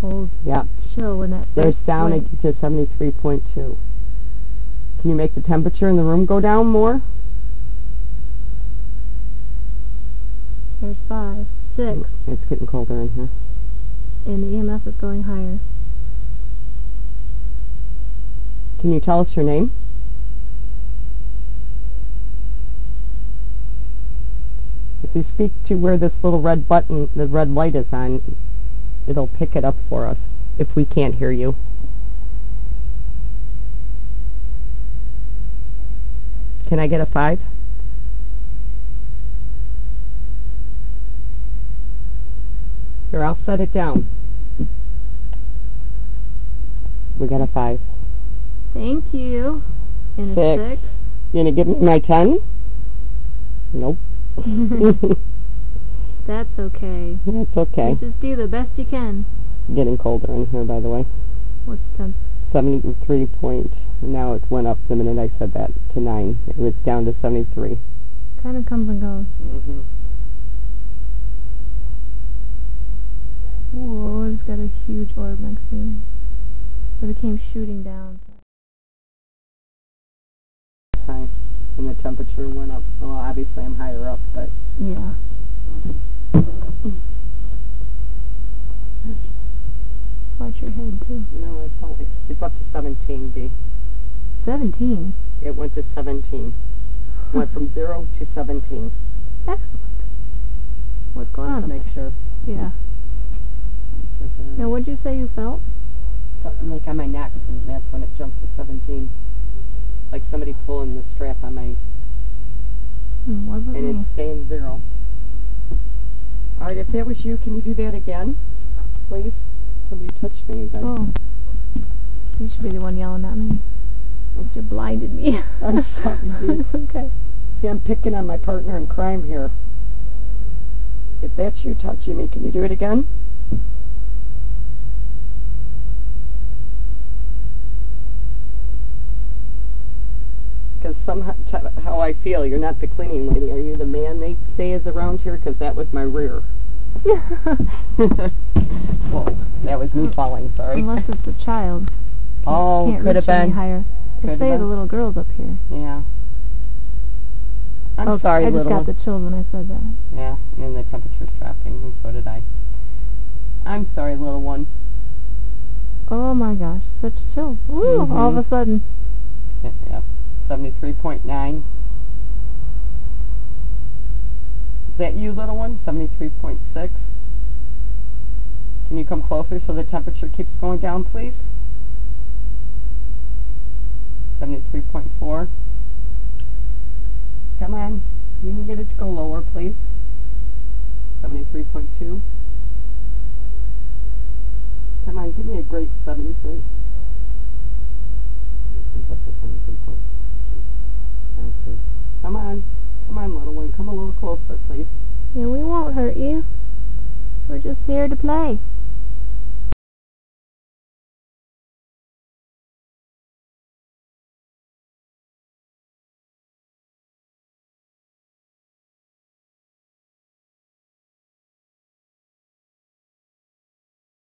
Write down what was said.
cold Yeah. chill when that There's down went. to 73.2. Can you make the temperature in the room go down more? There's five, six, mm, It's getting colder in here. and the EMF is going higher. Can you tell us your name? If you speak to where this little red button, the red light is on, it'll pick it up for us if we can't hear you. Can I get a five? Here, I'll set it down. We got a five. Thank you. And Six. a six. You gonna give me my ten? Nope. That's okay. It's okay. You just do the best you can. Getting colder in here, by the way. What's the temp? 73 point. Now it went up the minute I said that to 9. It was down to 73. Kind of comes and goes. Mm-hmm. Whoa, it's got a huge orb next to me. But it came shooting down. Sign. And the temperature went up. Well, obviously I'm higher up, but Yeah. Watch your head too. no, I felt like it's up to 17 D. 17. It went to 17. Went from 0 to 17. Excellent. What's going on? make sure. Yeah. Now, what'd you say you felt? something like on my neck, and that's when it jumped to 17. Like somebody pulling the strap on my, Hmm, wasn't and me. it's staying zero. All right, if that was you, can you do that again, please? Somebody touched me again. Oh. So you should be the one yelling at me. You blinded me. I'm sorry, it's okay. See, I'm picking on my partner in crime here. If that's you touching me, can you do it again? Somehow t- how I feel, you're not the cleaning lady. Are you the man they say is around here? Because that was my rear. Whoa, that was me falling, sorry. Unless it's a child. Oh, Can't could have reach any been. higher. They Could have say the been. little girl's up here. Yeah. I'm oh, sorry, I just little got one. the chills when I said that. Yeah, and the temperature's dropping, and so did I. I'm sorry, little one. Oh my gosh, such chills. Ooh, all of a mm-hmm. sudden. Yeah, yeah. 73.9. Is that you, little one? 73.6. Can you come closer so the temperature keeps going down, please? 73.4. Come on. You can get it to go lower, please. 73.2. Come on, give me a great 73. Come on. Come on, little one. Come a little closer, please. Yeah, we won't hurt you. We're just here to play.